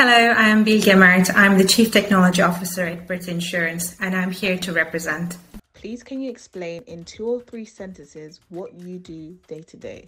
Hello, I am Bilge Mert. I'm the Chief Technology Officer at Brit Insurance and I'm here to represent. Please, can you explain in two or three sentences what you do day to day?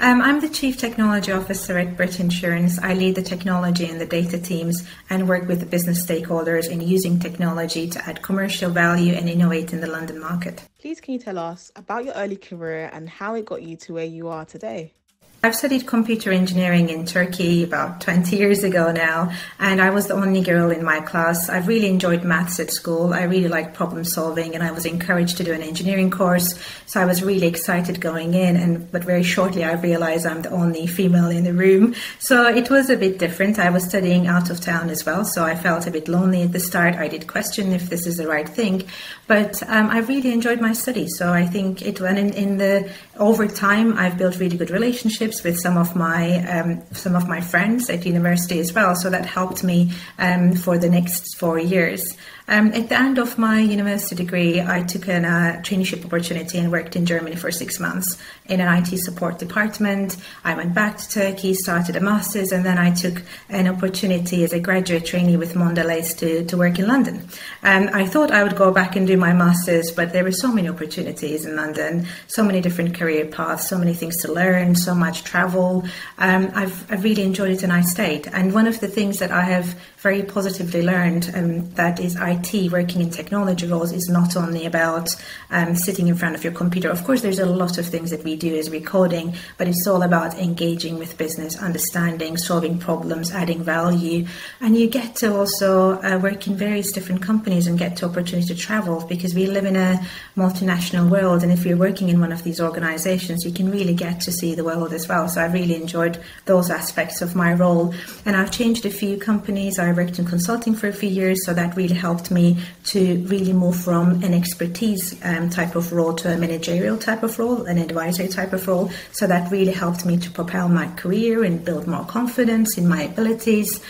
Um, I'm the Chief Technology Officer at Brit Insurance. I lead the technology and the data teams and work with the business stakeholders in using technology to add commercial value and innovate in the London market. Please, can you tell us about your early career and how it got you to where you are today? I've studied computer engineering in Turkey about 20 years ago now, and I was the only girl in my class. I really enjoyed maths at school. I really liked problem solving, and I was encouraged to do an engineering course. So I was really excited going in, and but very shortly I realized I'm the only female in the room. So it was a bit different. I was studying out of town as well, so I felt a bit lonely at the start. I did question if this is the right thing, but um, I really enjoyed my studies. So I think it went in, in the over time I've built really good relationships relationships with some of my um, some of my friends at university as well. So that helped me um, for the next four years. Um, at the end of my university degree, I took a uh, traineeship opportunity and worked in Germany for six months in an IT support department. I went back to Turkey, started a master's, and then I took an opportunity as a graduate trainee with Mondelez to, to work in London. And I thought I would go back and do my master's, but there were so many opportunities in London, so many different career paths, so many things to learn, so much travel. Um, I've, I've really enjoyed it and I stayed. And one of the things that I have very positively learned um, that is IT, working in technology roles, is not only about um, sitting in front of your computer. Of course, there's a lot of things that we do as recording, but it's all about engaging with business, understanding, solving problems, adding value. And you get to also uh, work in various different companies and get the opportunity to travel because we live in a multinational world. And if you're working in one of these organizations, you can really get to see the world as well. So I really enjoyed those aspects of my role. And I've changed a few companies. I worked in consulting for a few years, so that really helped me to really move from an expertise um, type of role to a managerial type of role, an advisory type of role. So that really helped me to propel my career and build more confidence in my abilities.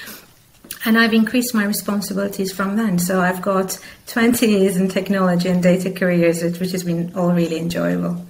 And I've increased my responsibilities from then. So I've got 20 years in technology and data careers, which has been all really enjoyable.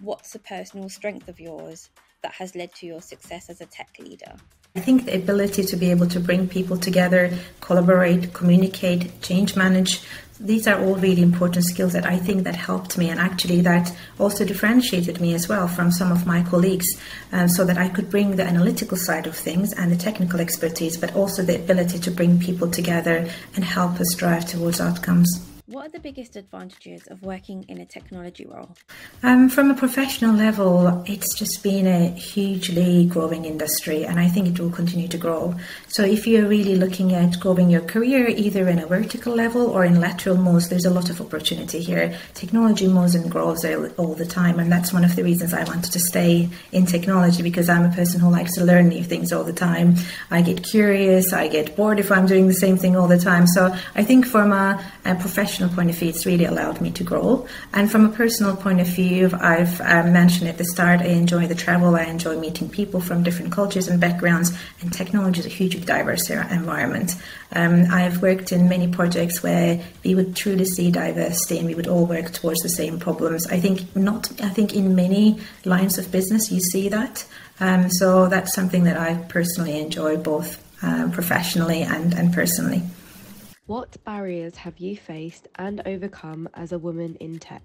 What's a personal strength of yours that has led to your success as a tech leader? I think the ability to be able to bring people together, collaborate, communicate, change manage, these are all really important skills that I think that helped me and actually that also differentiated me as well from some of my colleagues um, so that I could bring the analytical side of things and the technical expertise but also the ability to bring people together and help us drive towards outcomes. What are the biggest advantages of working in a technology role? Um, from a professional level, it's just been a hugely growing industry, and I think it will continue to grow. So, if you're really looking at growing your career either in a vertical level or in lateral moves, there's a lot of opportunity here. Technology moves and grows all the time, and that's one of the reasons I wanted to stay in technology because I'm a person who likes to learn new things all the time. I get curious, I get bored if I'm doing the same thing all the time. So, I think from a, a professional professional point of view, it's really allowed me to grow. And from a personal point of view, I've um, mentioned at the start, I enjoy the travel, I enjoy meeting people from different cultures and backgrounds, and technology is a hugely diverse environment. Um, I've worked in many projects where we would truly see diversity and we would all work towards the same problems. I think not, I think in many lines of business you see that. Um, so that's something that I personally enjoy both uh, professionally and, and personally. What barriers have you faced and overcome as a woman in tech?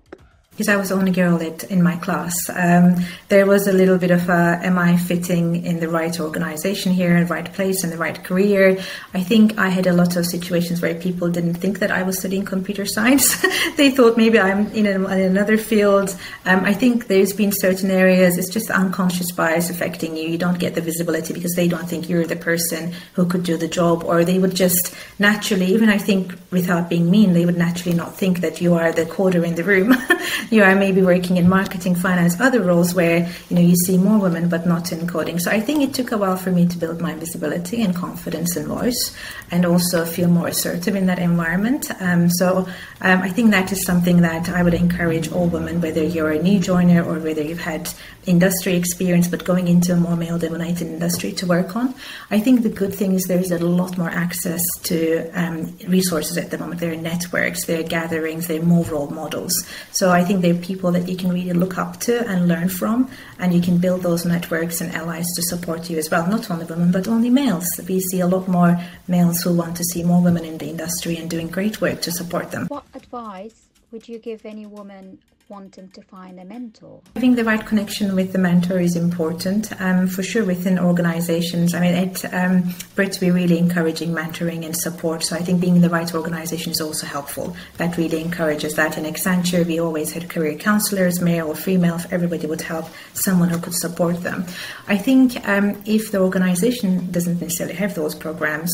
Because I was the only girl in my class. Um, there was a little bit of a, am I fitting in the right organization here, in the right place, in the right career? I think I had a lot of situations where people didn't think that I was studying computer science. they thought maybe I'm in, a, in another field. Um, I think there's been certain areas, it's just unconscious bias affecting you. You don't get the visibility because they don't think you're the person who could do the job, or they would just naturally, even I think without being mean, they would naturally not think that you are the coder in the room. you are maybe working in marketing, finance, other roles where you know you see more women but not in coding. So I think it took a while for me to build my visibility and confidence and voice, and also feel more assertive in that environment. Um, so um, I think that is something that I would encourage all women, whether you're a new joiner or whether you've had industry experience but going into a more male-dominated industry to work on. I think the good thing is there's a lot more access to um, resources at the moment. There are networks, there are gatherings, there are more role models. So I think they're people that you can really look up to and learn from, and you can build those networks and allies to support you as well. Not only women, but only males. We see a lot more males who want to see more women in the industry and doing great work to support them. What advice would you give any woman wanting to find a mentor? Having the right connection with the mentor is important. Um, for sure, within organizations, I mean, at um, we're really encouraging mentoring and support. So I think being in the right organization is also helpful. That really encourages that. In Accenture, we always had career counselors, male or female, everybody would help someone who could support them. I think um, if the organization doesn't necessarily have those programs,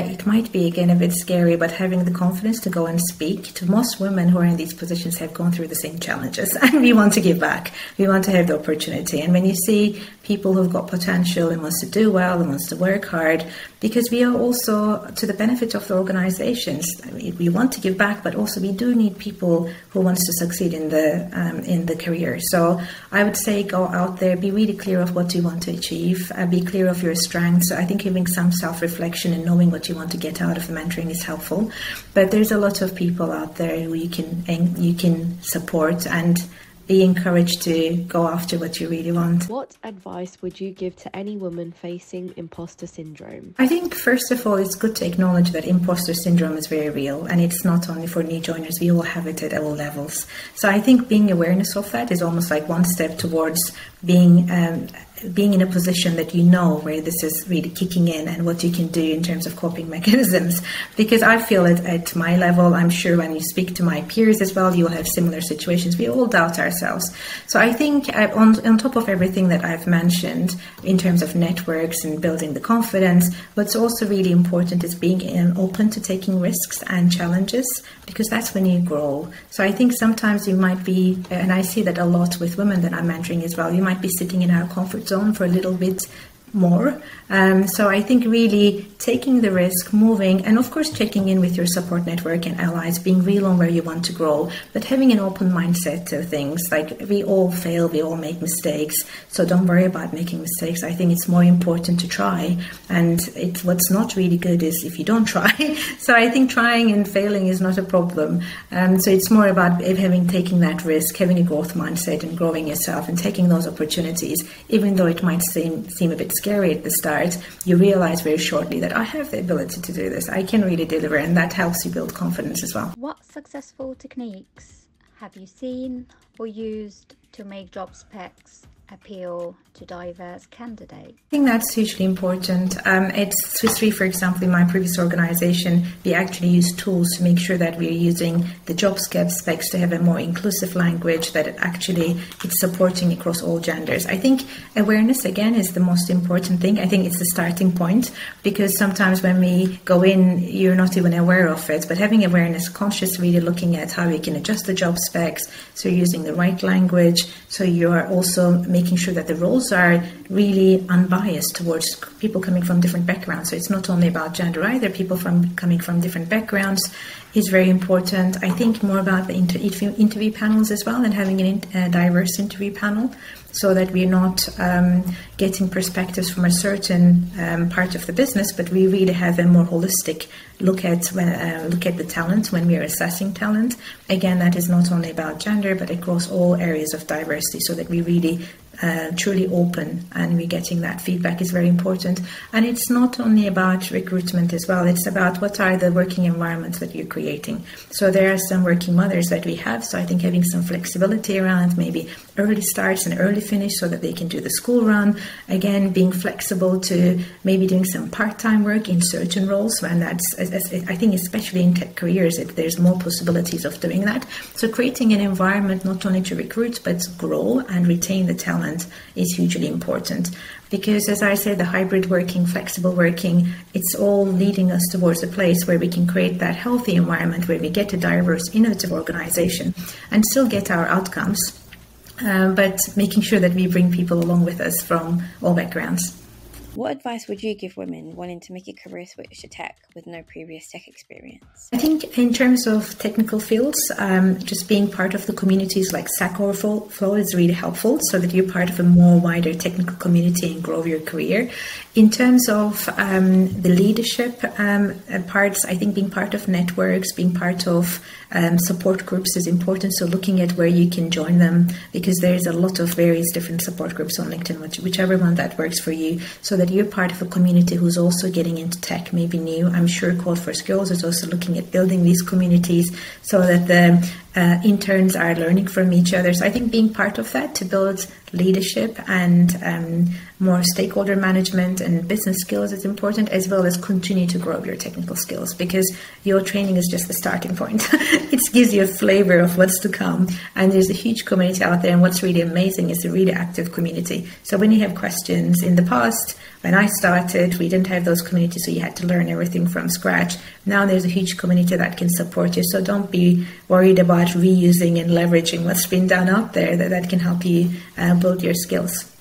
it might be again a bit scary, but having the confidence to go and speak to most women who are in these positions have gone through the same challenges, and we want to give back. We want to have the opportunity, and when you see people who've got potential and wants to do well and wants to work hard, because we are also to the benefit of the organizations. I mean, we want to give back, but also we do need people who wants to succeed in the um, in the career. So I would say go out there, be really clear of what you want to achieve, uh, be clear of your strengths. So I think having some self reflection and knowing what you want to get out of the mentoring is helpful. But there's a lot of people out there who you can you can support and be encouraged to go after what you really want. What advice would you give to any woman facing imposter syndrome? I think, first of all, it's good to acknowledge that imposter syndrome is very real and it's not only for new joiners, we all have it at all levels. So I think being awareness of that is almost like one step towards being um, being in a position that you know where this is really kicking in and what you can do in terms of coping mechanisms. Because I feel it at my level, I'm sure when you speak to my peers as well, you'll have similar situations. We all doubt ourselves. So I think uh, on, on top of everything that I've mentioned in terms of networks and building the confidence, what's also really important is being open to taking risks and challenges because that's when you grow. So I think sometimes you might be, and I see that a lot with women that I'm mentoring as well, you might be sitting in our comfort zone for a little bit more. Um, so I think really taking the risk, moving, and of course checking in with your support network and allies, being real on where you want to grow, but having an open mindset to things. Like we all fail, we all make mistakes, so don't worry about making mistakes. I think it's more important to try, and what's not really good is if you don't try. so I think trying and failing is not a problem. Um, so it's more about having taking that risk, having a growth mindset, and growing yourself, and taking those opportunities, even though it might seem seem a bit scary at the start, you realize very shortly that I have the ability to do this. I can really deliver, and that helps you build confidence as well. What successful techniques have you seen or used to make job specs appeal to diverse candidates? I think that's hugely important. Um, at Swiss Re, for example, in my previous organization, we actually use tools to make sure that we're using the job specs to have a more inclusive language that actually it's supporting across all genders. I think awareness, again, is the most important thing. I think it's the starting point because sometimes when we go in, you're not even aware of it. But having awareness, conscious, really looking at how we can adjust the job specs, so you're using the right language, so you are also making sure that the roles are really unbiased towards people coming from different backgrounds. So it's not only about gender either. People from coming from different backgrounds is very important. I think more about the inter- interview panels as well and having a uh, diverse interview panel so that we're not um, getting perspectives from a certain um, part of the business, but we really have a more holistic look at when, uh, look at the talent when we are assessing talent. Again, that is not only about gender, but across all areas of diversity, so that we really uh, truly open and we're getting that feedback is very important. And it's not only about recruitment as well, it's about what are the working environments that you're creating. So there are some working mothers that we have, so I think having some flexibility around maybe early starts and early finish so that they can do the school run. Again, being flexible to maybe doing some part time work in certain roles when that's, I think, especially in tech careers, if there's more possibilities of doing that. So creating an environment not only to recruit but grow and retain the talent is hugely important. Because as i said the hybrid working flexible working it's all leading us towards a place where we can create that healthy environment where we get a diverse innovative organization and still get our outcomes um, but making sure that we bring people along with us from all backgrounds What advice would you give women wanting to make a career switch to tech with no previous tech experience? I think in terms of technical fields, um, just being part of the communities like Stack Overflow is really helpful so that you're part of a more wider technical community and grow your career. In terms of um, the leadership um, parts, I think being part of networks, being part of um, support groups is important. So looking at where you can join them because there's a lot of various different support groups on LinkedIn, which, whichever one that works for you, so that you're part of a community who's also getting into tech, maybe new. I'm sure Code First Girls is also looking at building these communities so that the uh, interns are learning from each other. So I think being part of that to build leadership and um, more stakeholder management and business skills is important, as well as continue to grow your technical skills because your training is just the starting point. it gives you a flavor of what's to come. And there's a huge community out there. And what's really amazing is a really active community. So when you have questions in the past, when I started, we didn't have those communities, so you had to learn everything from scratch. Now there's a huge community that can support you. So don't be worried reusing and leveraging what's been done out there that, that can help you uh, build your skills.